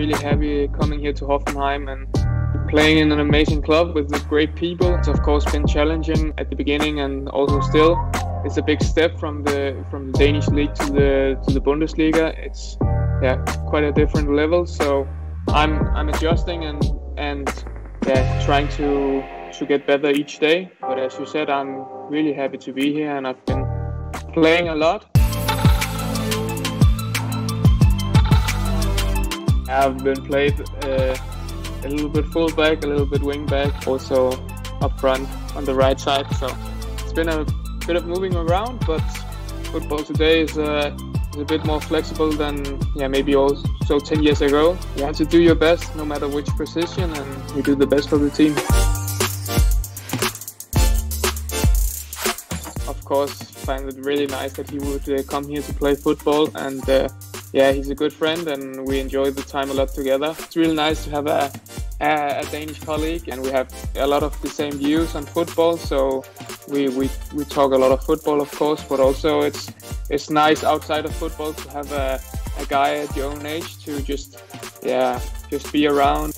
really happy coming here to Hoffenheim and playing in an amazing club with great people. It's of course been challenging at the beginning and also still. It's a big step from the from the Danish league to the to the Bundesliga. It's yeah quite a different level. So I'm I'm adjusting and and yeah trying to to get better each day. But as you said, I'm really happy to be here and I've been playing a lot. I've been played uh, a little bit fullback, a little bit wing back, also up front on the right side. So it's been a bit of moving around, but football today is, uh, is a bit more flexible than yeah maybe also 10 years ago. You have to do your best no matter which position, and you do the best for the team. Of course, find it really nice that he would uh, come here to play football and. Uh, yeah, he's a good friend and we enjoy the time a lot together. It's really nice to have a, a, a, Danish colleague and we have a lot of the same views on football. So we, we, we talk a lot of football, of course, but also it's it's nice outside of football to have a, a guy at your own age to just yeah just be around.